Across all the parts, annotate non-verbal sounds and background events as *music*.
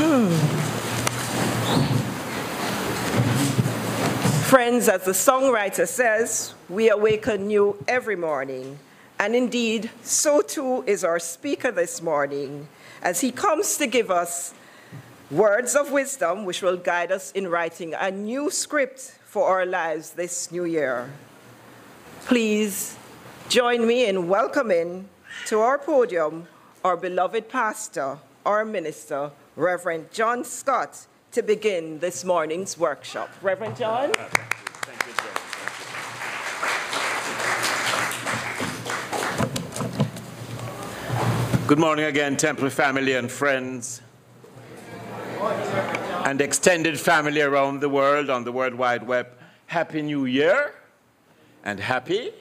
*sighs* Friends, as the songwriter says, we awaken new every morning. And indeed, so too is our speaker this morning, as he comes to give us words of wisdom which will guide us in writing a new script for our lives this new year. Please join me in welcoming to our podium our beloved pastor, our minister, Reverend John Scott, to begin this morning's workshop. Reverend John? Uh, Good morning again, Temple family and friends, and extended family around the world on the World Wide Web. Happy New Year and Happy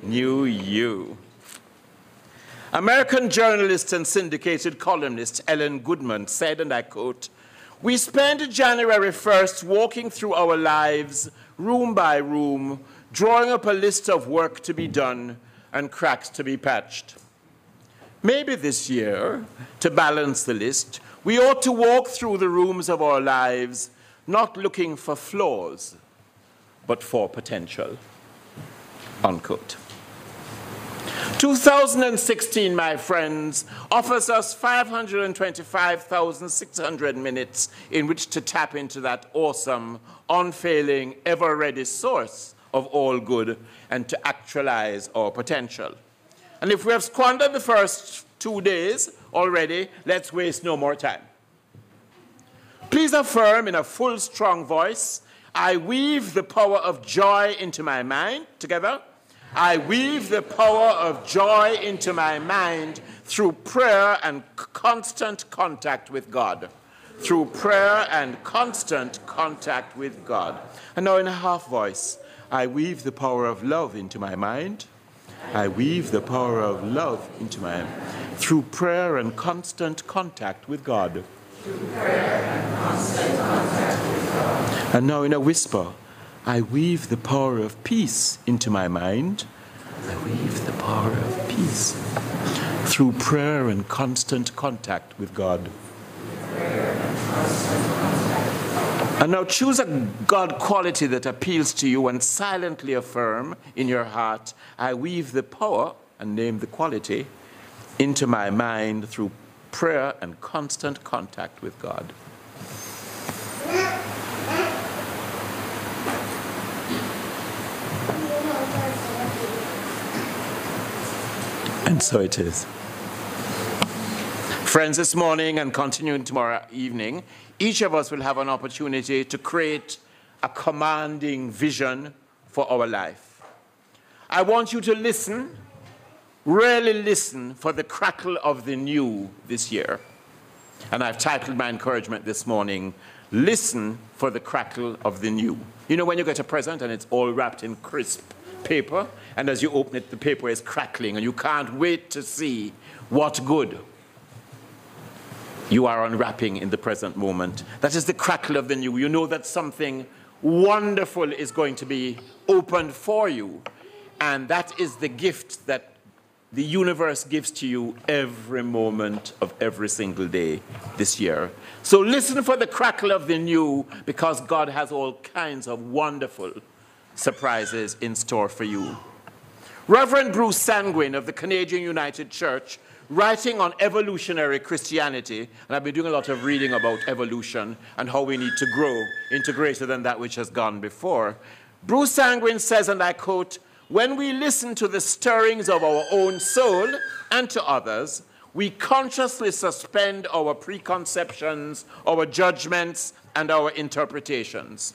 New You. American journalist and syndicated columnist Ellen Goodman said, and I quote, We spend January 1st walking through our lives, room by room, drawing up a list of work to be done and cracks to be patched. Maybe this year, to balance the list, we ought to walk through the rooms of our lives not looking for flaws, but for potential. Unquote. 2016, my friends, offers us 525,600 minutes in which to tap into that awesome, unfailing, ever ready source of all good and to actualize our potential. And if we have squandered the first two days already, let's waste no more time. Please affirm in a full, strong voice I weave the power of joy into my mind. Together. I weave the power of joy into my mind through prayer and constant contact with God. Through prayer and constant contact with God. And now, in a half voice, I weave the power of love into my mind I weave the power of love into my mind through prayer and constant contact with God. And now, in a whisper, I weave the power of peace into my mind. I weave the power of peace through prayer and constant contact with God. And now choose a God quality that appeals to you and silently affirm in your heart, I weave the power and name the quality into my mind through prayer and constant contact with God. And so it is. Friends, this morning and continuing tomorrow evening, each of us will have an opportunity to create a commanding vision for our life. I want you to listen, really listen for the crackle of the new this year. And I've titled my encouragement this morning, Listen for the Crackle of the New. You know, when you get a present and it's all wrapped in crisp paper, and as you open it, the paper is crackling, and you can't wait to see what good you are unwrapping in the present moment. That is the crackle of the new. You know that something wonderful is going to be opened for you. And that is the gift that the universe gives to you every moment of every single day this year. So listen for the crackle of the new because God has all kinds of wonderful surprises in store for you. Reverend Bruce Sanguin of the Canadian United Church writing on evolutionary Christianity, and I've been doing a lot of reading about evolution and how we need to grow into greater than that which has gone before. Bruce Sanguin says, and I quote, when we listen to the stirrings of our own soul and to others, we consciously suspend our preconceptions, our judgments, and our interpretations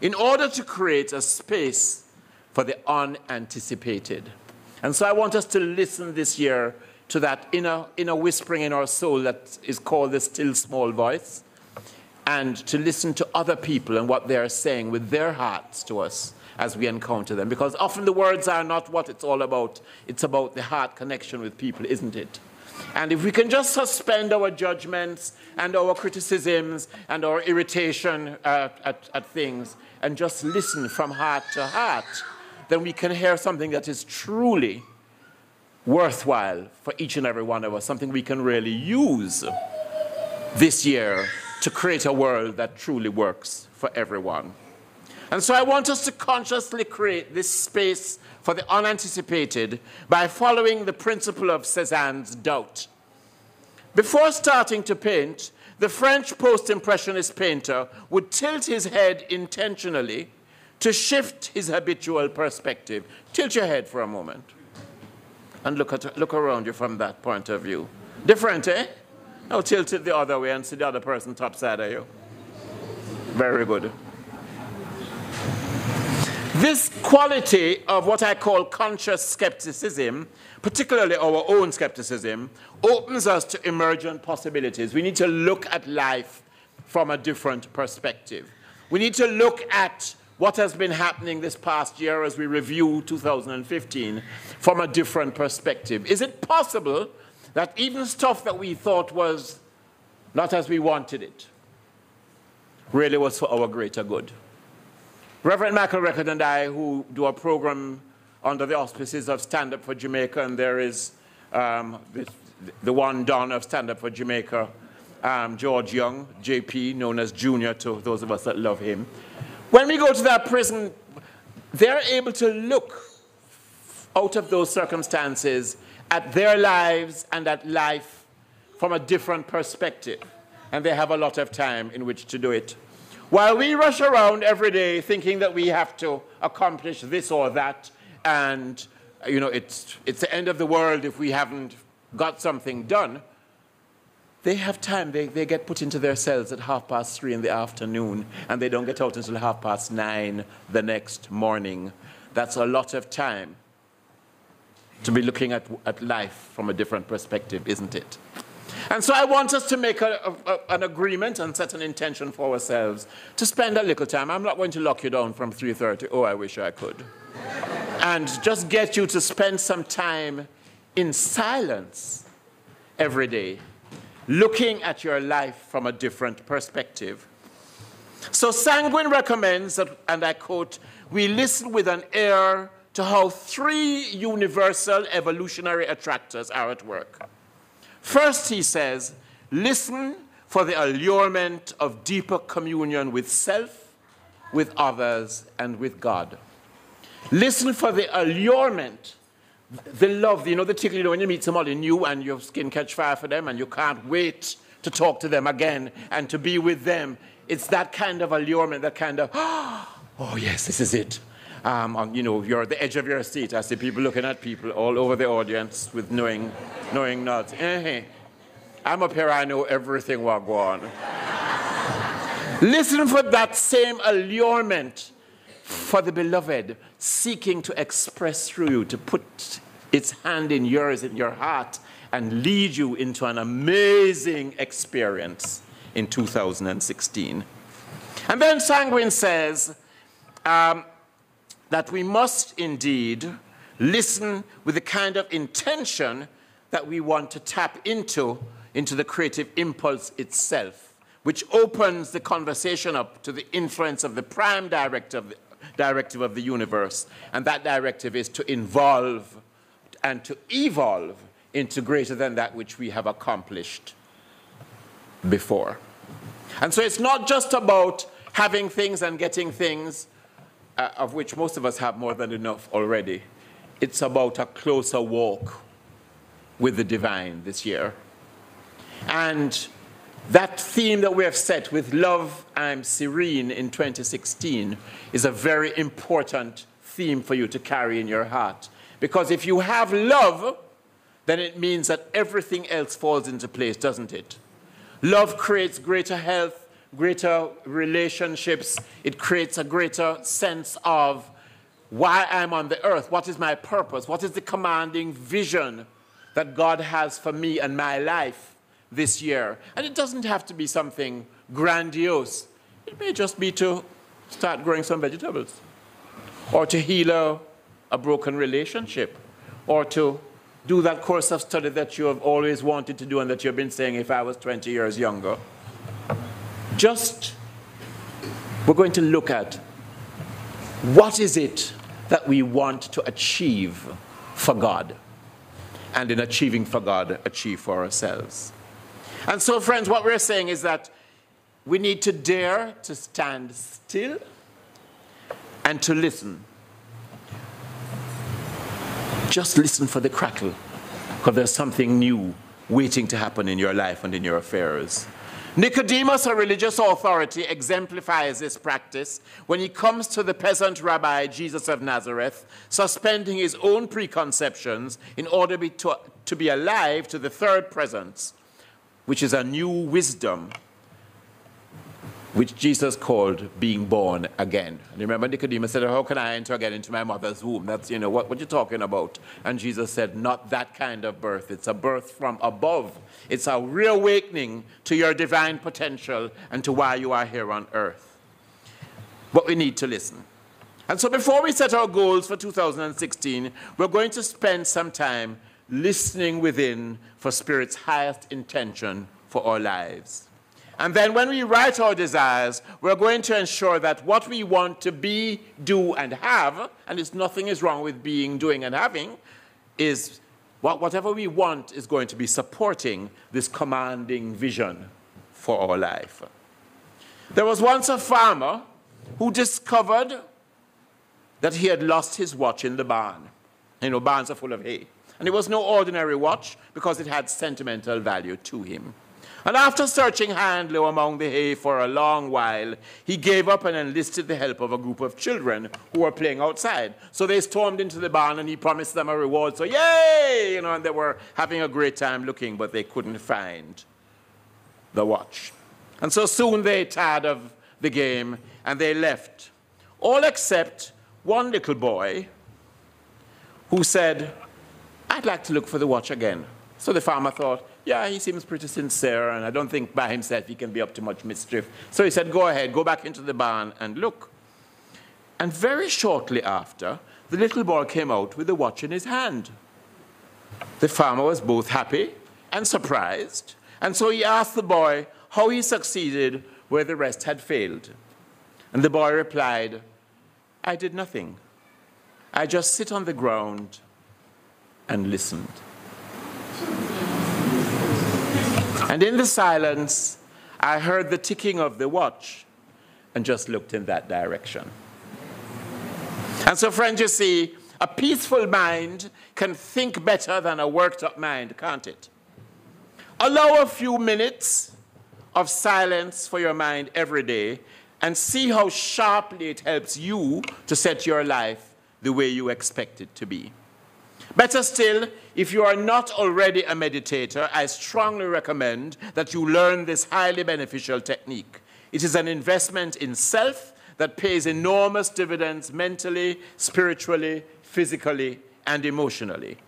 in order to create a space for the unanticipated. And so I want us to listen this year to that inner, inner whispering in our soul that is called the still small voice, and to listen to other people and what they are saying with their hearts to us as we encounter them. Because often the words are not what it's all about, it's about the heart connection with people, isn't it? And if we can just suspend our judgments and our criticisms and our irritation at, at, at things and just listen from heart to heart, then we can hear something that is truly worthwhile for each and every one of us, something we can really use this year to create a world that truly works for everyone. And so I want us to consciously create this space for the unanticipated by following the principle of Cézanne's doubt. Before starting to paint, the French post-impressionist painter would tilt his head intentionally to shift his habitual perspective. Tilt your head for a moment and look, at, look around you from that point of view. Different, eh? Now tilt it the other way and see the other person topside of you. Very good. This quality of what I call conscious skepticism, particularly our own skepticism, opens us to emergent possibilities. We need to look at life from a different perspective. We need to look at what has been happening this past year as we review 2015 from a different perspective. Is it possible that even stuff that we thought was not as we wanted it really was for our greater good? Reverend Michael Record and I, who do a program under the auspices of Stand Up for Jamaica, and there is um, the, the, one Don of Stand Up for Jamaica, um, George Young, JP, known as Junior to those of us that love him. When we go to that prison, they're able to look out of those circumstances at their lives and at life from a different perspective. And they have a lot of time in which to do it. While we rush around every day thinking that we have to accomplish this or that, and you know, it's, it's the end of the world if we haven't got something done, they have time. They, they get put into their cells at half past three in the afternoon, and they don't get out until half past nine the next morning. That's a lot of time to be looking at, at life from a different perspective, isn't it? And so I want us to make a, a, an agreement and set an intention for ourselves to spend a little time. I'm not going to lock you down from 3.30. Oh, I wish I could. and just get you to spend some time in silence every day looking at your life from a different perspective. So Sanguin recommends that, and I quote, we listen with an ear to how three universal evolutionary attractors are at work. First, he says, listen for the allurement of deeper communion with self, with others, and with God. Listen for the allurement the love, you know, the tickle, you know, when you meet somebody new and your skin catch fire for them and you can't wait to talk to them again and to be with them. It's that kind of allurement, that kind of, *gasps* oh, yes, this is it. Um, on, you know, you're at the edge of your seat. I see people looking at people all over the audience with knowing, knowing nods. Eh, I'm up here, I know everything on. Listen for that same allurement for the beloved, seeking to express through you, to put its hand in yours, in your heart, and lead you into an amazing experience in 2016. And then Sanguin says um, that we must indeed listen with the kind of intention that we want to tap into, into the creative impulse itself, which opens the conversation up to the influence of the prime the, directive of the universe. And that directive is to involve and to evolve into greater than that which we have accomplished before. And so it's not just about having things and getting things, uh, of which most of us have more than enough already. It's about a closer walk with the divine this year. And that theme that we have set with Love, I'm Serene in 2016 is a very important theme for you to carry in your heart. Because if you have love, then it means that everything else falls into place, doesn't it? Love creates greater health, greater relationships. It creates a greater sense of why I'm on the earth. What is my purpose? What is the commanding vision that God has for me and my life? this year. And it doesn't have to be something grandiose. It may just be to start growing some vegetables, or to heal a, a broken relationship, or to do that course of study that you have always wanted to do and that you've been saying if I was 20 years younger. Just, we're going to look at what is it that we want to achieve for God, and in achieving for God, achieve for ourselves. And so, friends, what we're saying is that we need to dare to stand still and to listen. Just listen for the crackle, because there's something new waiting to happen in your life and in your affairs. Nicodemus, a religious authority, exemplifies this practice when he comes to the peasant rabbi Jesus of Nazareth, suspending his own preconceptions in order to be alive to the third presence, which is a new wisdom which Jesus called being born again. And remember, Nicodemus said, How can I enter again into my mother's womb? That's, you know, what, what you're talking about. And Jesus said, Not that kind of birth. It's a birth from above. It's a reawakening to your divine potential and to why you are here on earth. But we need to listen. And so before we set our goals for 2016, we're going to spend some time listening within for Spirit's highest intention for our lives. And then when we write our desires, we're going to ensure that what we want to be, do, and have, and it's nothing is wrong with being, doing, and having, is what, whatever we want is going to be supporting this commanding vision for our life. There was once a farmer who discovered that he had lost his watch in the barn. You know, barns are full of hay. And it was no ordinary watch because it had sentimental value to him. And after searching high and low among the hay for a long while, he gave up and enlisted the help of a group of children who were playing outside. So they stormed into the barn and he promised them a reward. So, yay! You know, and they were having a great time looking, but they couldn't find the watch. And so soon they tired of the game and they left, all except one little boy who said, I'd like to look for the watch again. So the farmer thought, yeah, he seems pretty sincere, and I don't think by himself he can be up to much mischief. So he said, Go ahead, go back into the barn and look. And very shortly after, the little boy came out with the watch in his hand. The farmer was both happy and surprised, and so he asked the boy how he succeeded where the rest had failed. And the boy replied, I did nothing. I just sit on the ground and listened. And in the silence, I heard the ticking of the watch and just looked in that direction. And so, friends, you see, a peaceful mind can think better than a worked up mind, can't it? Allow a few minutes of silence for your mind every day and see how sharply it helps you to set your life the way you expect it to be. Better still, if you are not already a meditator, I strongly recommend that you learn this highly beneficial technique. It is an investment in self that pays enormous dividends mentally, spiritually, physically, and emotionally.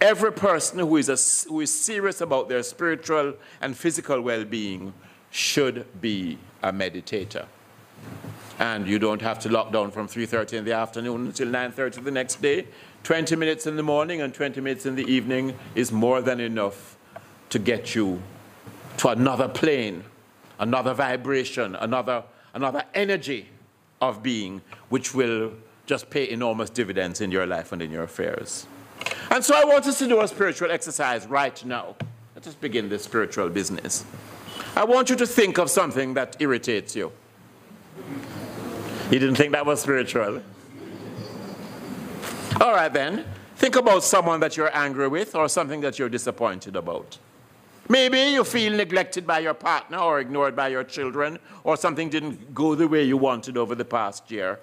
Every person who is, a, who is serious about their spiritual and physical well being should be a meditator. And you don't have to lock down from 3.30 in the afternoon until 9.30 the next day. 20 minutes in the morning and 20 minutes in the evening is more than enough to get you to another plane, another vibration, another, another energy of being, which will just pay enormous dividends in your life and in your affairs. And so I want us to do a spiritual exercise right now. Let us begin this spiritual business. I want you to think of something that irritates you. You didn't think that was spiritual? All right, then. Think about someone that you're angry with or something that you're disappointed about. Maybe you feel neglected by your partner or ignored by your children or something didn't go the way you wanted over the past year.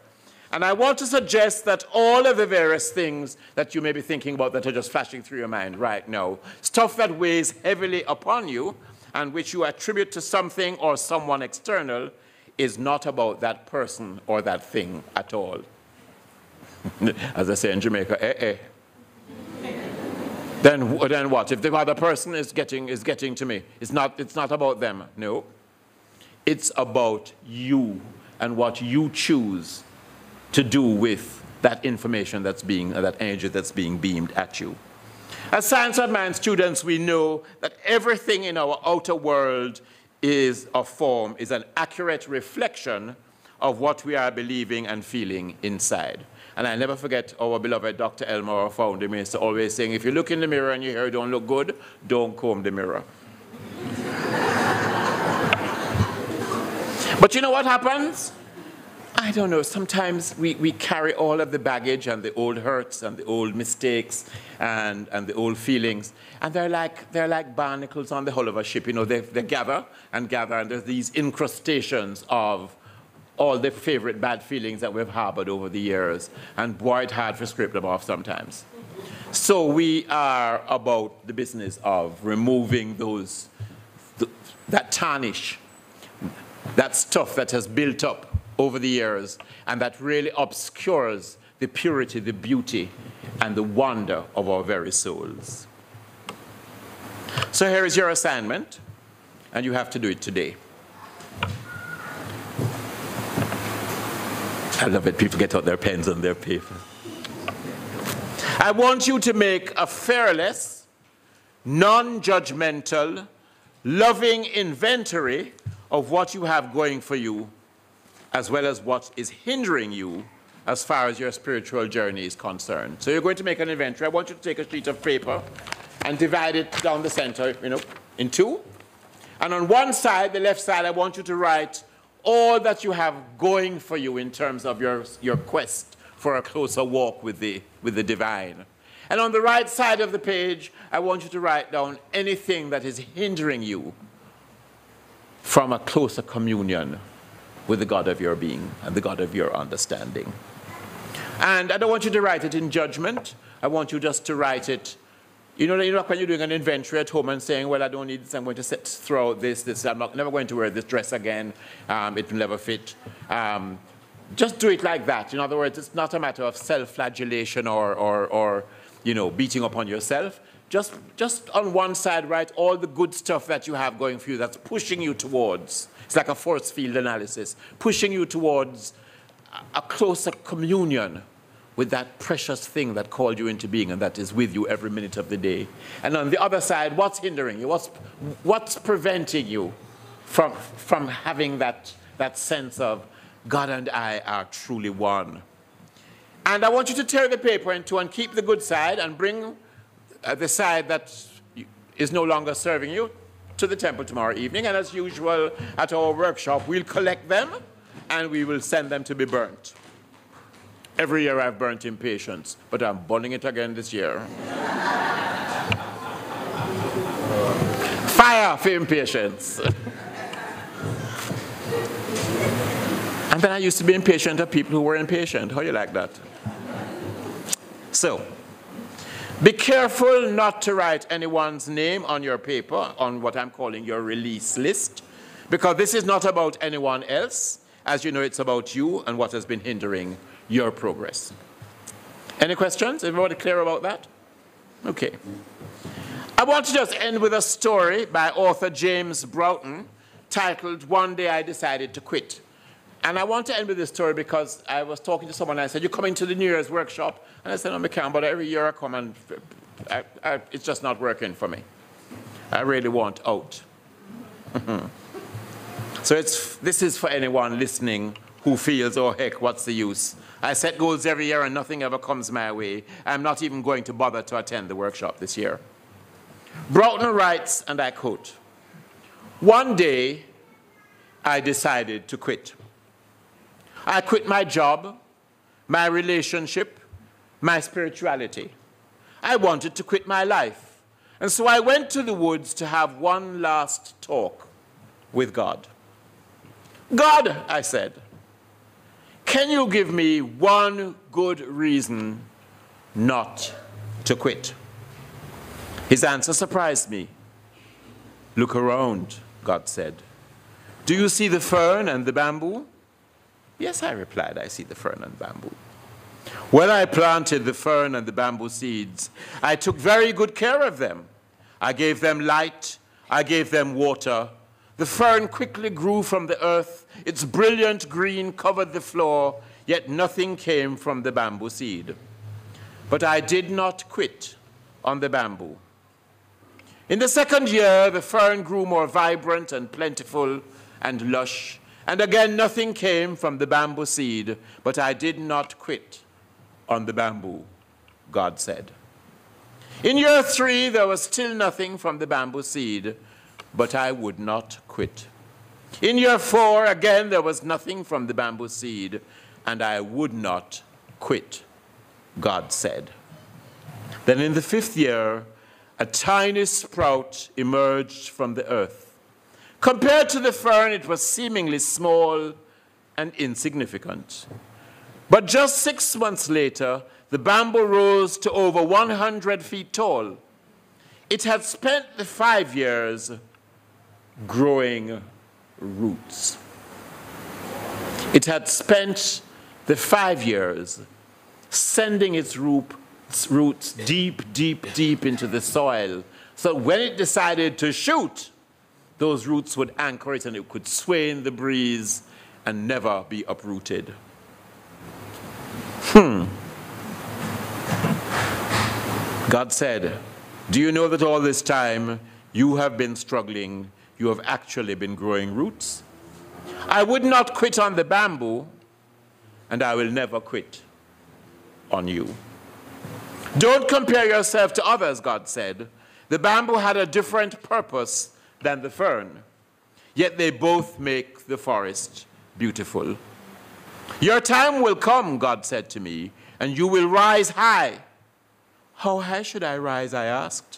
And I want to suggest that all of the various things that you may be thinking about that are just flashing through your mind right now, stuff that weighs heavily upon you and which you attribute to something or someone external, is not about that person or that thing at all. *laughs* As I say in Jamaica, eh, eh. then, then what? If the other person is getting, is getting to me, it's not, it's not about them. No. It's about you and what you choose to do with that information that's being, that energy that's being beamed at you. As Science of Mind students, we know that everything in our outer world is a form, is an accurate reflection of what we are believing and feeling inside. And I never forget our beloved Dr. Elmer, our founder minister, always saying, if you look in the mirror and your hair don't look good, don't comb the mirror. *laughs* But you know what happens? I don't know, sometimes we, we carry all of the baggage and the old hurts and the old mistakes and, and the old feelings. And they're like, they're like barnacles on the hull of a ship. You know, they, they gather and gather, and there's these incrustations of all the favorite bad feelings that we've harbored over the years. And boy, it's hard to scrape off sometimes. So we are about the business of removing those, that tarnish, that stuff that has built up over the years and that really obscures the purity, the beauty, and the wonder of our very souls. So here is your assignment, and you have to do it today. I love it. People get out their pens and their paper. I want you to make a fearless, non judgmental, loving inventory of what you have going for you, as well as what is hindering you as far as your spiritual journey is concerned. So you're going to make an inventory. I want you to take a sheet of paper and divide it down the center, you know, in two. And on one side, the left side, I want you to write all that you have going for you in terms of your, your quest for a closer walk with the, with the divine. And on the right side of the page, I want you to write down anything that is hindering you from a closer communion with the God of your being and the God of your understanding. And I don't want you to write it in judgment. I want you just to write it you know, you know, when you're doing an inventory at home and saying, well, I don't need this, I'm going to set, throw this, this, I'm not, never going to wear this dress again, um, it will never fit. Um, just do it like that. In other words, it's not a matter of self-flagellation or, or, or, you know, beating upon yourself. Just, just on one side, write all the good stuff that you have going for you that's pushing you towards. It's like a force field analysis, pushing you towards a closer communion with that precious thing that called you into being and that is with you every minute of the day. And on the other side, what's hindering you? What's, what's preventing you from, from having that, that sense of God and I are truly one? And I want you to tear the paper in two and keep the good side and bring uh, the side that is no longer serving you to the temple tomorrow evening. And as usual, at our workshop, we'll collect them and we will send them to be burnt. Every year I've burnt impatience, but I'm burning it again this year. Fire for impatience. and then I used to be impatient of people who were impatient. How do you like that? So, be careful not to write anyone's name on your paper, on what I'm calling your release list, because this is not about anyone else. As you know, it's about you and what has been hindering your progress. Any questions? Everybody clear about that? Okay. I want to just end with a story by author James Broughton titled One Day I Decided to Quit. And I want to end with this story because I was talking to someone and I said, You're coming to the New Year's workshop? And I said, No, I can't, but every year I come and I, I, it's just not working for me. I really want out. *laughs* so it's, this is for anyone listening who feels, Oh, heck, what's the use? I set goals every year and nothing ever comes my way. I'm not even going to bother to attend the workshop this year. Broughton writes, and I quote, One day I decided to quit. I quit my job, my relationship, my spirituality. I wanted to quit my life. And so I went to the woods to have one last talk with God. God, I said, can you give me one good reason not to quit? His answer surprised me. Look around, God said. Do you see the fern and the bamboo? Yes, I replied, I see the fern and bamboo. When I planted the fern and the bamboo seeds, I took very good care of them. I gave them light, I gave them water, the fern quickly grew from the earth. Its brilliant green covered the floor, yet nothing came from the bamboo seed. But I did not quit on the bamboo. In the second year, the fern grew more vibrant and plentiful and lush, and again nothing came from the bamboo seed, but I did not quit on the bamboo, God said. In year three, there was still nothing from the bamboo seed, but I would not quit. In year four, again, there was nothing from the bamboo seed, and I would not quit, God said. Then in the fifth year, a tiny sprout emerged from the earth. Compared to the fern, it was seemingly small and insignificant. But just six months later, the bamboo rose to over 100 feet tall. It had spent the five years growing roots. It had spent the five years sending its roots deep, deep, deep into the soil. So when it decided to shoot, those roots would anchor it and it could sway in the breeze and never be uprooted. Hmm. God said, Do you know that all this time you have been struggling? You have actually been growing roots. I would not quit on the bamboo, and I will never quit on you. Don't compare yourself to others, God said. The bamboo had a different purpose than the fern, yet they both make the forest beautiful. Your time will come, God said to me, and you will rise high. How high should I rise? I asked.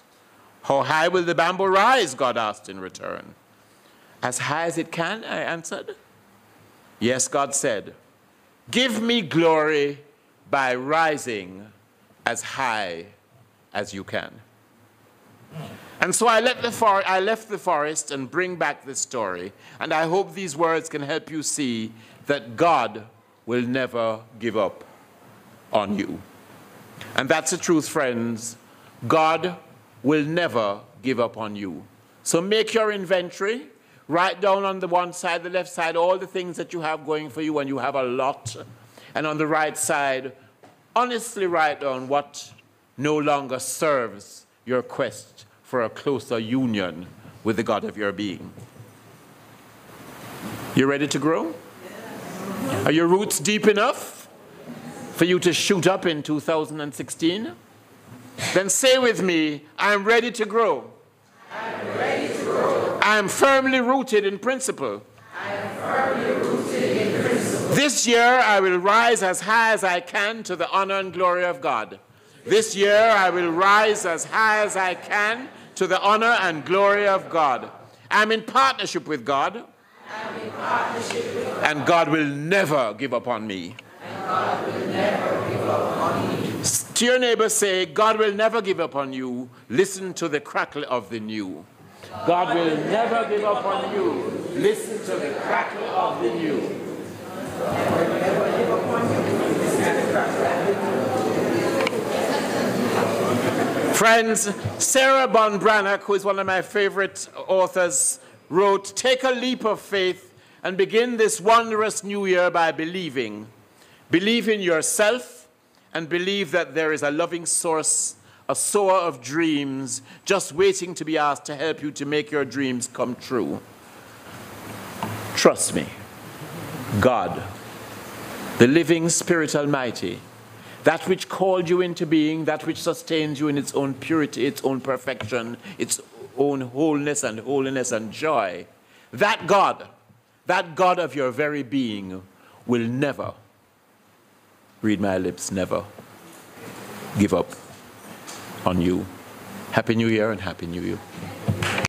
How high will the bamboo rise? God asked in return. As high as it can, I answered. Yes, God said, Give me glory by rising as high as you can. And so I, I left the forest and bring back this story. And I hope these words can help you see that God will never give up on you. And that's the truth, friends. God will never give up on you. So make your inventory. Write down on the one side, the left side, all the things that you have going for you, and you have a lot. And on the right side, honestly write down what no longer serves your quest for a closer union with the God of your being. You ready to grow? Are your roots deep enough for you to shoot up in 2016? Then say with me, I am ready to grow. I am ready to grow. I am firmly rooted in principle. I am firmly rooted in principle. This year I will rise as high as I can to the honor and glory of God. This year I will rise as high as I can to the honor and glory of God. I'm in partnership with God. I'm in partnership with God. And God will never give up on me. To your neighbor say, God will never give up on you. Listen to the crackle of the new. God will never give up on you. Listen to the crackle of the new. Friends, Sarah Bon who is one of my favorite authors, wrote, Take a leap of faith and begin this wondrous new year by believing. Believe in yourself and believe that there is a loving source, a sower of dreams, just waiting to be asked to help you to make your dreams come true. Trust me, God, the living Spirit Almighty, that which called you into being, that which sustains you in its own purity, its own perfection, its own wholeness and holiness and joy, that God, that God of your very being, will never, read my lips, never give up on you. Happy New Year and Happy New Year.